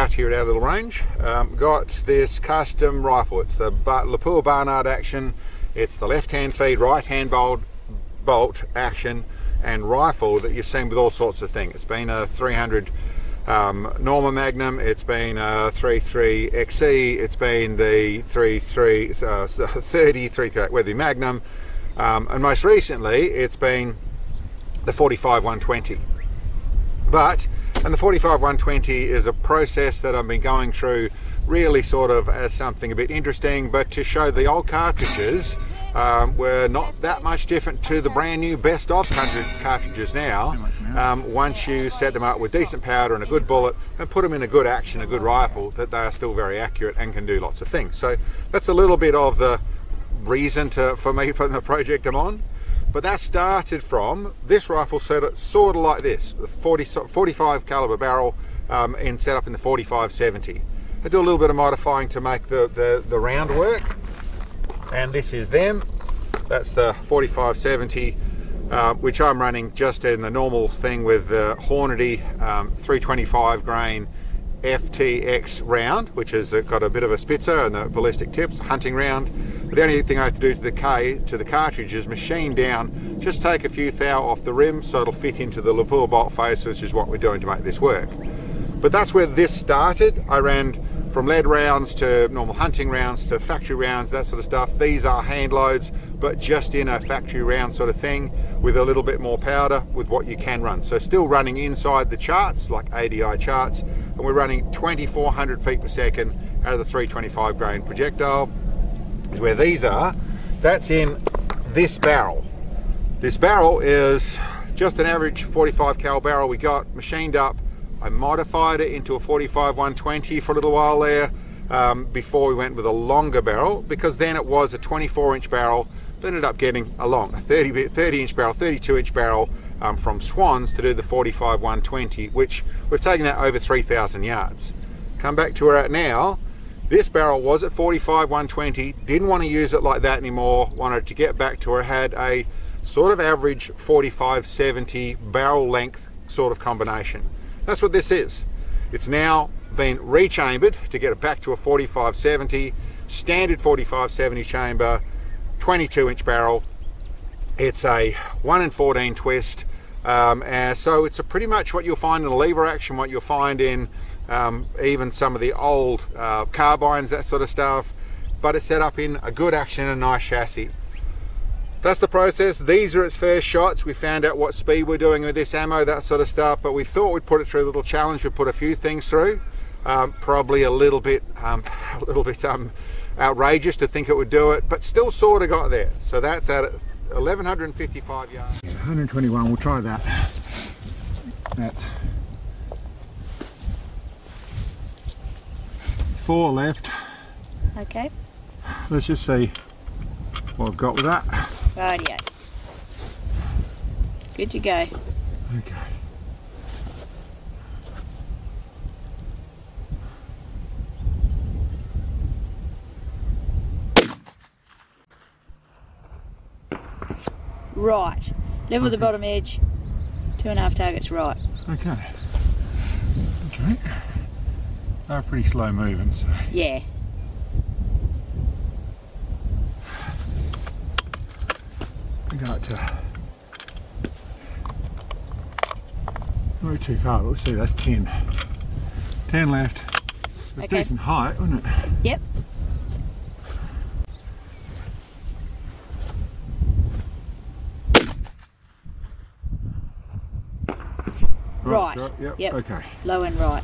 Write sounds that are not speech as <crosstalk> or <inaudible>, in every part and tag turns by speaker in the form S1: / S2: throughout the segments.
S1: out here at our little range. Um, got this custom rifle. It's the Lapua Barnard action. It's the left-hand feed, right-hand bolt, bolt action and rifle that you've seen with all sorts of things. It's been a 300 um, Norma Magnum, it's been a 33 XE, it's been the 33 uh, <laughs> 30 33 Weatherby Magnum, um, and most recently it's been the 45 120. But and the 45 120 is a process that I've been going through really sort of as something a bit interesting, but to show the old cartridges um, were not that much different to the brand new best of cartridges now. Um, once you set them up with decent powder and a good bullet and put them in a good action, a good rifle, that they are still very accurate and can do lots of things. So that's a little bit of the reason to, for me <laughs> for the project I'm on. But that started from this rifle set sort of like this, the 40, 45 caliber barrel um, and set up in the 4570. I do a little bit of modifying to make the, the, the round work. And this is them. That's the 4570, uh, which I'm running just in the normal thing with the Hornady um, 325 grain FTX round, which has got a bit of a spitzer and the ballistic tips, hunting round. The only thing I have to do to the K to the cartridge is machine down, just take a few thou off the rim so it'll fit into the Lapua bolt face, which is what we're doing to make this work. But that's where this started. I ran from lead rounds to normal hunting rounds to factory rounds, that sort of stuff. These are hand loads, but just in a factory round sort of thing with a little bit more powder with what you can run. So still running inside the charts, like ADI charts, and we're running 2,400 feet per second out of the 325 grain projectile. Where these are. That's in this barrel. This barrel is just an average 45 cal barrel we got machined up I modified it into a 45 120 for a little while there um, before we went with a longer barrel because then it was a 24 inch barrel but ended up getting a long, a 30, 30 inch barrel, 32 inch barrel um, from Swans to do the 45 120 which we've taken that over 3,000 yards. Come back to where we're at now. This barrel was at 45 120, didn't want to use it like that anymore, wanted to get back to where it had a sort of average 45 70 barrel length sort of combination. That's what this is. It's now been rechambered to get it back to a 45 70, standard 45 70 chamber, 22 inch barrel. It's a 1 in 14 twist. Um, and so it's pretty much what you'll find in a lever action, what you'll find in um, even some of the old uh, carbines, that sort of stuff. But it's set up in a good action and a nice chassis that's the process. These are its first shots. We found out what speed we're doing with this ammo, that sort of stuff, but we thought we'd put it through a little challenge. We put a few things through. Um, probably a little bit, um, <laughs> a little bit um, outrageous to think it would do it, but still sort of got there. So that's at 1155 yards. 121, we'll try that. That's four left.
S2: Okay.
S1: Let's just see what I've got with that.
S2: Rightio. Good to go.
S1: Okay.
S2: Right. Level okay. the bottom edge. Two and a half targets right.
S1: Okay. Okay. They're pretty slow moving, so.
S2: Yeah.
S1: We got to not too far, but we'll see that's 10. 10 left. It's okay. decent height, wasn't it?
S2: Yep. Right. right.
S1: Yep. yep. Okay.
S2: Low and right.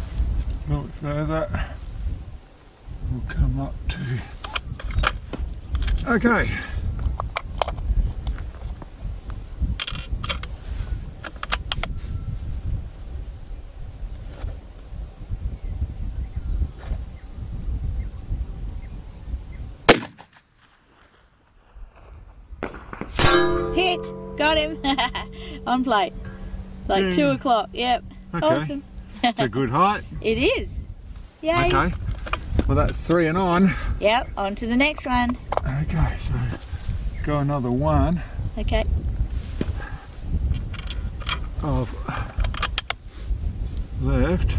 S1: Not further. We'll come up to. Okay.
S2: Hit! Got him! <laughs> On plate. Like mm. two o'clock. Yep. Okay. Awesome.
S1: it's a good height. <laughs>
S2: It is. Yay.
S1: Okay. Well, that's three and on.
S2: Yep. On to the next one.
S1: Okay, so go another one.
S2: Okay.
S1: Of left.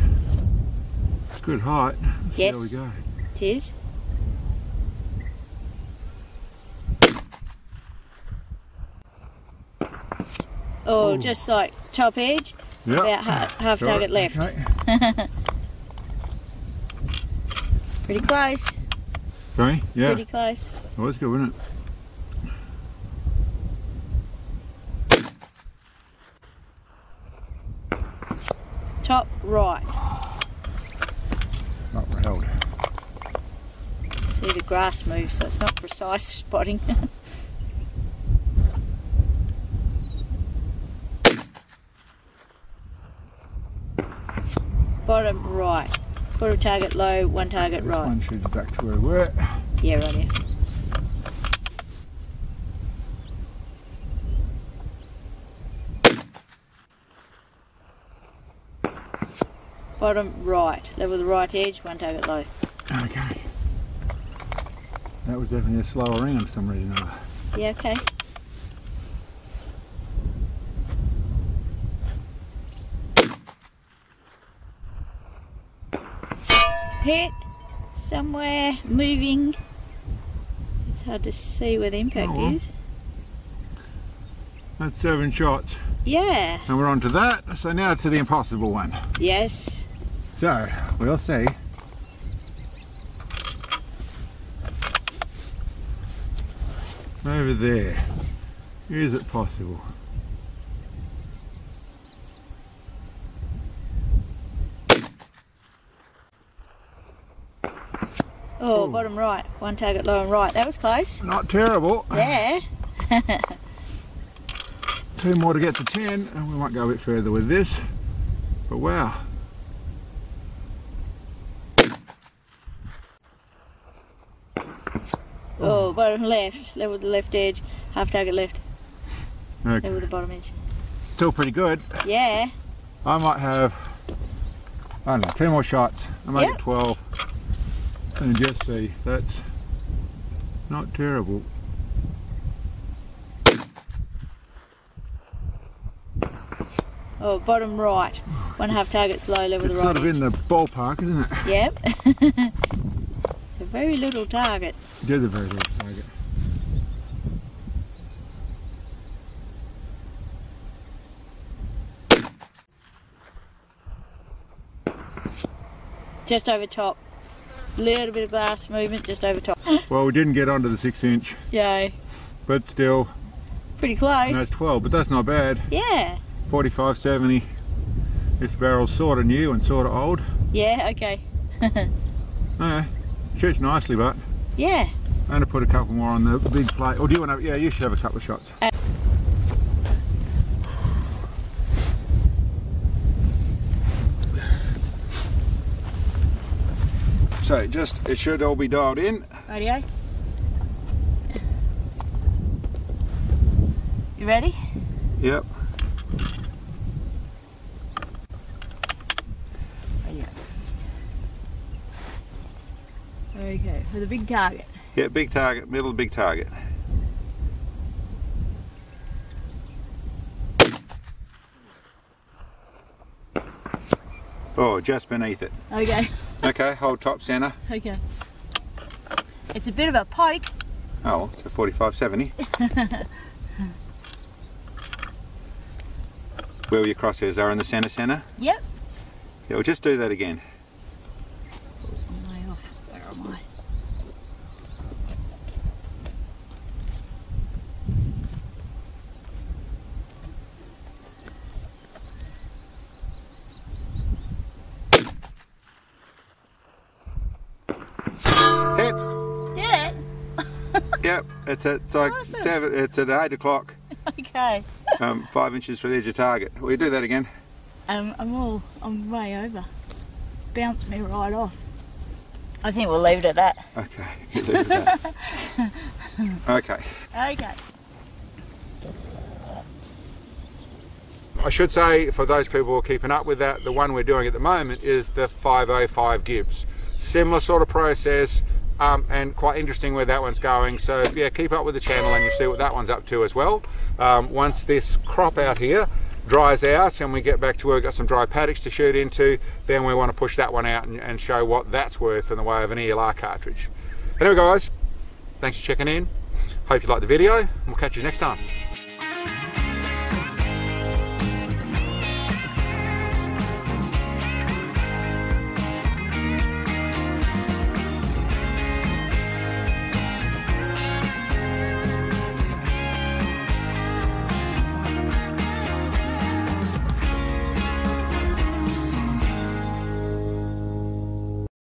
S1: Good height.
S2: Yes.
S1: There we go.
S2: It is. Oh,
S1: Ooh.
S2: just like top edge,
S1: Yep.
S2: about half, half
S1: Sure.
S2: target left.
S1: Okay. <laughs>
S2: Pretty close.
S1: Sorry? Yeah.
S2: Pretty close.
S1: Well, that's good, wasn't it?
S2: Top right.
S1: Not held.
S2: See the grass move, so it's not precise <laughs> spotting. Bottom right. Got a target low, one target
S1: This
S2: right.
S1: one shoots back to where we were.
S2: Yeah, right here. Bottom right. Level the right edge, one target low.
S1: Okay. That was definitely a slower ring for some reason or other.
S2: Yeah, okay. Hit somewhere moving. It's hard to see where the impact
S1: Oh,
S2: is.
S1: That's seven shots.
S2: Yeah.
S1: And we're on to that. So now to the impossible one.
S2: Yes.
S1: So, we'll see. Over there. Is it possible?
S2: Oh,
S1: Ooh.
S2: bottom right. One target low and right. That was close.
S1: Not terrible.
S2: Yeah. <laughs>
S1: Two more to get to 10, and we might go a bit further with this. But wow.
S2: Oh, bottom left. Level the left edge. Half target left.
S1: Okay.
S2: Level the bottom edge.
S1: Still pretty good.
S2: Yeah.
S1: I might have, I don't know, 10 more shots. I might
S2: Yep.
S1: it 12. And just say that's not terrible.
S2: Oh, bottom right. One half target slow. Level
S1: It's
S2: the right
S1: sort of
S2: edge.
S1: in the ballpark, isn't it?
S2: Yep. <laughs> it's a very little target.
S1: It is a very little target.
S2: Just over top. Little bit of glass movement just over top. <gasps>
S1: Well, we didn't get onto the 6 inch,
S2: Yay.
S1: but still,
S2: Pretty close.
S1: no 12, but that's not bad.
S2: Yeah.
S1: 45, 70. This barrel's sort of new and sort of old.
S2: Yeah, okay. <laughs>
S1: Okay, shoots nicely, but
S2: Yeah.
S1: I'm going to put a couple more on the big plate. Or do you want to? Yeah, you should have a couple of shots.
S2: Uh,
S1: So just it should all be dialed in.
S2: Radio. You ready?
S1: Yep.
S2: Okay, for the big target.
S1: Yeah, big target, middle big target. Oh, just beneath it.
S2: Okay,
S1: Okay, hold top centre.
S2: okay. It's a bit of a poke.
S1: Oh, it's a 45 70. <laughs> Where your crosshairs are in the centre centre.
S2: Yep.
S1: Yeah, we'll just do that again. Yep, it's at it's like
S2: Awesome.
S1: seven. It's at eight o'clock. <laughs>
S2: Okay.
S1: Um, five inches from the edge of target. We do that again.
S2: Um, I'm all, I'm way over. Bounced me right off. I think we'll leave it at that.
S1: Okay, leave it at that. <laughs> Okay.
S2: Okay.
S1: I should say, for those people who are keeping up with that, the one we're doing at the moment is the 505 Gibbs. Similar sort of process, um, and quite interesting where that one's going. So yeah, keep up with the channel and you'll see what that one's up to as well. Um, once this crop out here dries out and we get back to work, got some dry paddocks to shoot into, then we want to push that one out and, and show what that's worth in the way of an ELR cartridge. Anyway guys, thanks for checking in. Hope you liked the video we'll catch you next time.